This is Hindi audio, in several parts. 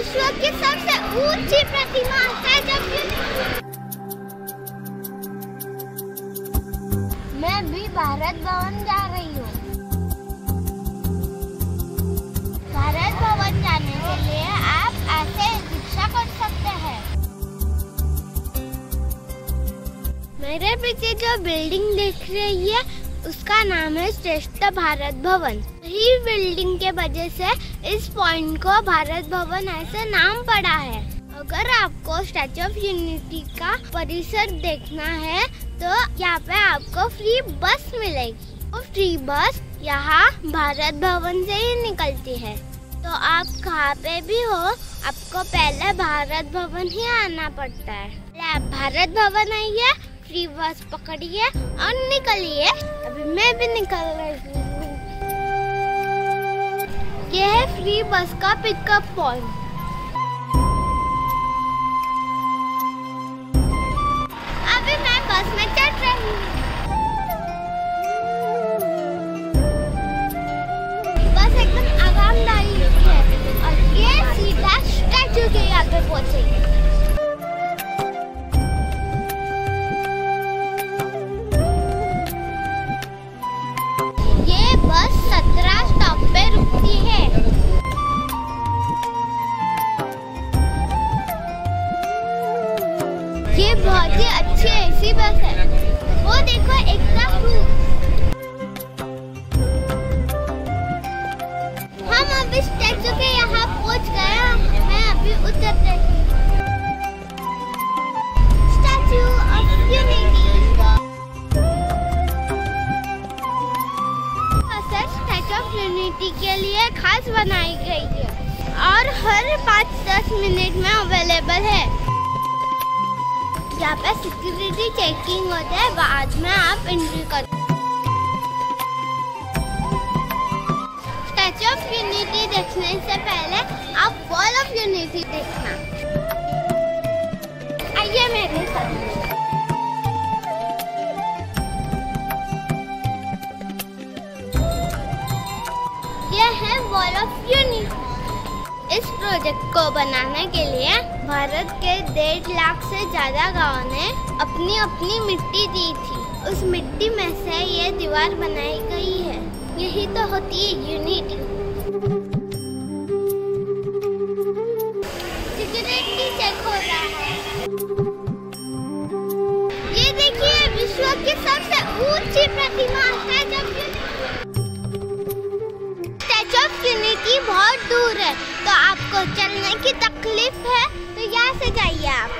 विश्व की सबसे ऊँची प्रतिमा स्टैचू मैं भी भारत भवन जा रही हूँ। भारत भवन जाने के लिए आप ऐसे रिक्शा कर सकते हैं। मेरे पीछे जो बिल्डिंग दिख रही है, उसका नाम है श्रेष्ठ भारत भवन। यही बिल्डिंग के वजह से इस पॉइंट को भारत भवन ऐसे नाम पड़ा है। अगर आपको स्टैचू ऑफ़ यूनिटी का परिसर देखना है तो यहाँ पे आपको फ्री बस मिलेगी। और फ्री बस यहाँ भारत भवन से ही निकलती है। तो आप कहाँ पे भी हो, आपको पहले भारत भवन ही आना पड़ता है। आप भारत भवन आइए फ्री बस पकड़िए और निकलिए। अभी मैं भी निकल रही हूँ। ये है फ्री बस का पिकअप पॉइंट अभी मैं बस में चढ़ रही हूँ। बस एकदम आरामदायी है। और ये सीधा स्टैचू के यहाँ पे पहुंचेगी। बहुत ही अच्छी ऐसी बस है। वो देखो एकदम हम अभी स्टैचू के यहाँ पहुँच गए मैं अभी उतर रही Statue of Unity Statue of Unity के लिए खास बनाई गई है। और हर पाँच दस मिनट में अवेलेबल है। यहाँ पे सिक्योरिटी चेकिंग होता है, बाद में आप एंट्री कर स्टैचू ऑफ़ यूनिटी देखने से पहले आप वॉल ऑफ़ यूनिटी देखना। आइए मेरे साथ यह है वॉल ऑफ़ यूनिटी इस प्रोजेक्ट को बनाने के लिए भारत के डेढ़ लाख से ज़्यादा गाँव ने अपनी अपनी मिट्टी दी थी। उस मिट्टी में से ये दीवार बनाई गई है। यही तो होती है यूनिटी। चेक हो रहा है। ये देखिए, विश्व की सबसे ऊँची यूनिटी बहुत दूर है। तो आपको चलने की तकलीफ़ है? तो यहाँ से जाइए आप।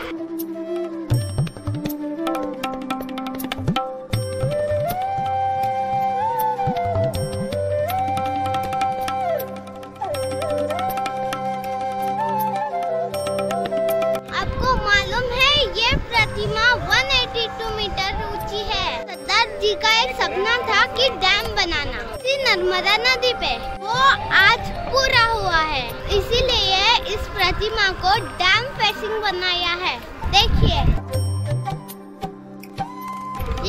आपको मालूम है, ये प्रतिमा 182 मीटर ऊँची है। सरदार जी का एक सपना था कि डैम बनाना। नर्मदा नदी पे। वो आज पूरा हुआ है। इसीलिए इस प्रतिमा को डैम फेसिंग बनाया है। देखिए।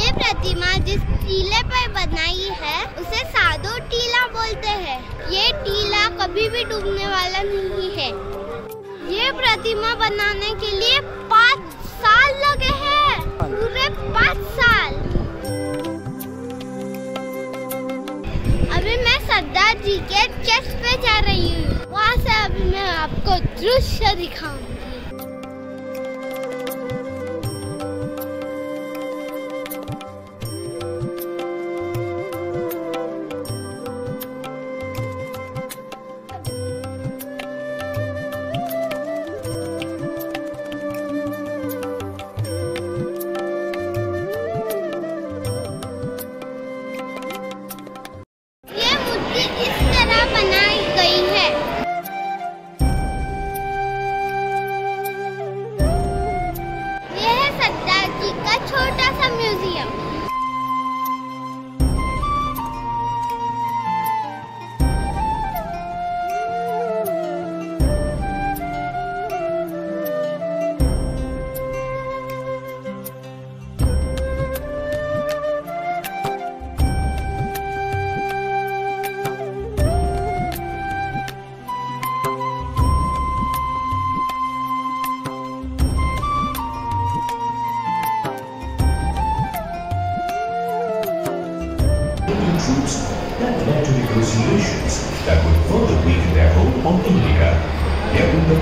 ये प्रतिमा जिस टीले पर बनाई है, उसे साधु टीला बोलते हैं। ये टीला कभी भी डूबने वाला नहीं है। ये प्रतिमा बनाने के लिए पाँच साल लगे हैं। पूरे पाँच साल। जी के चेस्ट पे जा रही हूँ। वहाँ से अभी मैं आपको दृश्य दिखाऊँगी resolutions that would further weaken their hold on India, the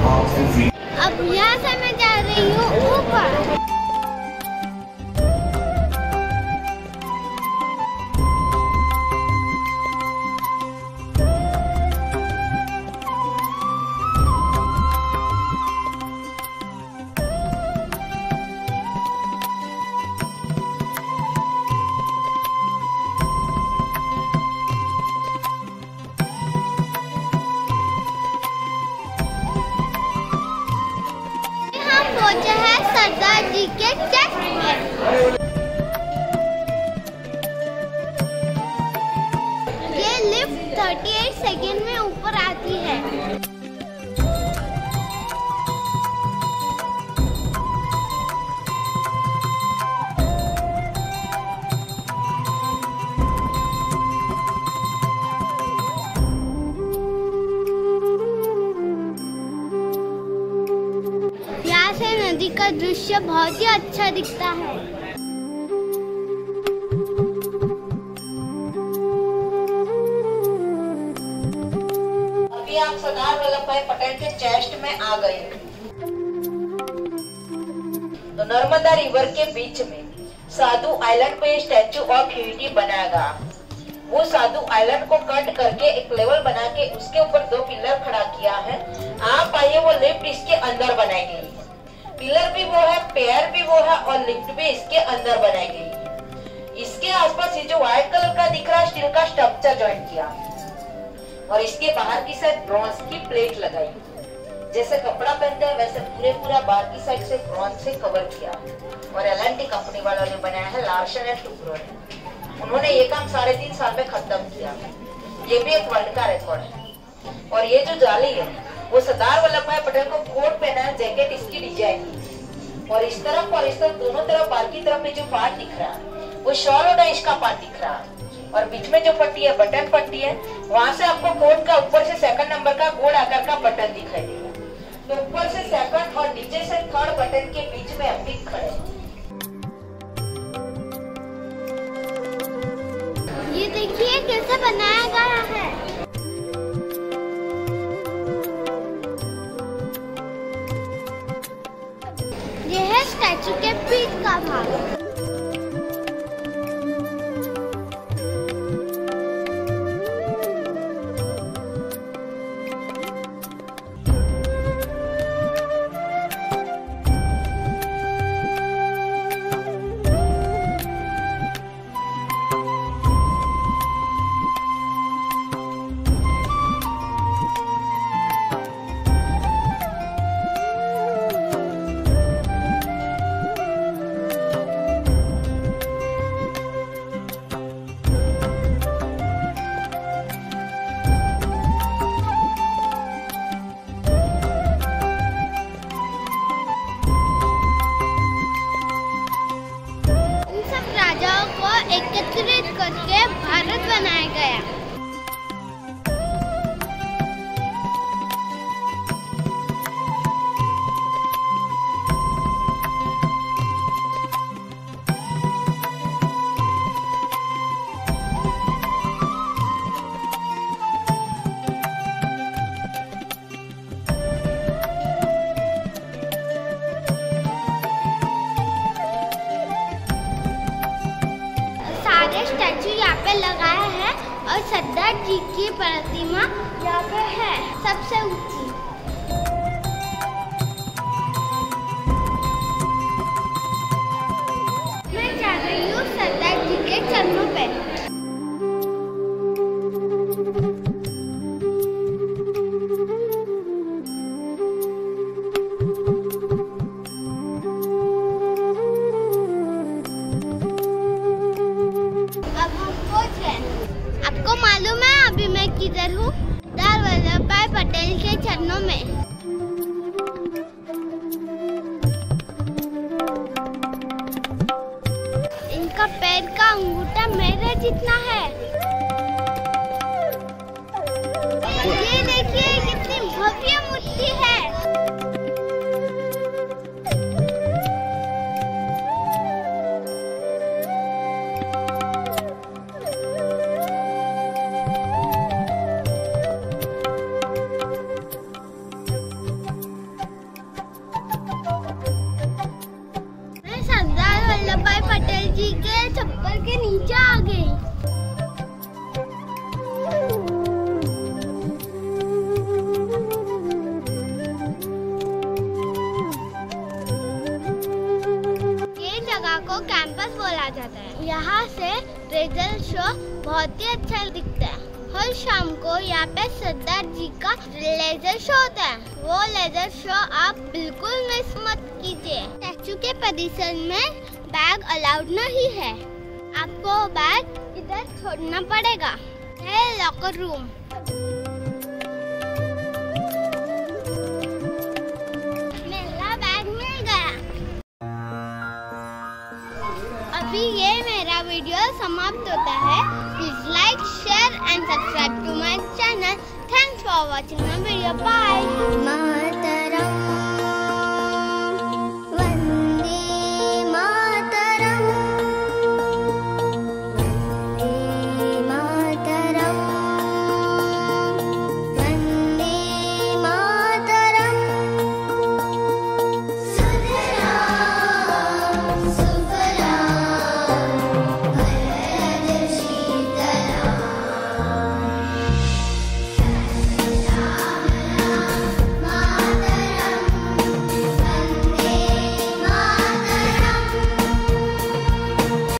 पहुँचे हैं सरदार जी के चेस्ट में। ये लिफ्ट 38 सेकंड में ऊपर आती है। का दृश्य बहुत ही अच्छा दिखता है। अभी आप सरदार वल्लभ भाई पटेल के चेस्ट में आ गए तो नर्मदा रिवर के बीच में साधु आइलैंड पे स्टैचू ऑफ़ यूनिटी बनाया गया। वो साधु आइलैंड को कट करके एक लेवल बना के उसके ऊपर दो पिलर खड़ा किया है। आप आइए वो लिफ्ट इसके अंदर है पिलर भी वो है पेयर भी वो है और लिफ्ट भी इसके अंदर बनाई गई है। इसके आसपास ये जो व्हाइट कलर का दिख रहा है, स्टील का स्ट्रक्चर ज्वाइन किया। और इसके बाहर की साइड ब्रॉन्ज की प्लेट लगाई। जैसे कपड़ा पहनते हैं, वैसे पूरे पूरा बाहर की साइड से ब्रॉन्ज से कवर किया। और एल कंपनी वालों ने बनाया है लार्सन एंड टुब्रो ने। उन्होंने ये काम साढ़े तीन साल में खत्म किया। ये भी एक वर्ल्ड का रिकॉर्ड है। और ये जो जाली है वो सरदार वल्लभ भाई पटेल को कोट पहना जैकेट इसकी डिज़ाइन और इस तरफ़ और इस तरफ़ दोनों तरफ़ बाहर की तरफ़ में जो पार्ट दिख रहा, वो शॉल और डाइस का पार्ट दिख रहा। है और बीच में जो पट्टी है बटन पट्टी है, वहाँ से आपको कोट का ऊपर से सेकंड नंबर का गोल आकार का बटन दिखाई देगा। तो ऊपर से सेकंड और नीचे से थर्ड बटन के बीच में आप भी खड़े ये देखिए, कैसे बनाया गया है। स्टैचू के पीठ का भाग। करके भारत बनाया गया। जी की प्रतिमा यहाँ पे है, सबसे ऊँची। मैं जा रही हूँ सरदार जी के चरणों पे। आपको मालूम है मैं किधर हूँ? सरदार वल्लभ भाई पटेल के चरणों में। इनका पैर का अंगूठा मेरे जितना है। ये देखिए, कितनी भव्य यहाँ से रिज़ल्ट शो बहुत ही अच्छा दिखता है। हर शाम को यहाँ पे सरदार जी का लेजर शो होता है। वो लेजर शो आप बिल्कुल मिस मत कीजिए। स्टैचू के परिसर में बैग अलाउड नहीं है। आपको बैग इधर छोड़ना पड़ेगा। है लॉकर रूम समाप्त होता है। Please like share and subscribe to my channel thanks for watching my video bye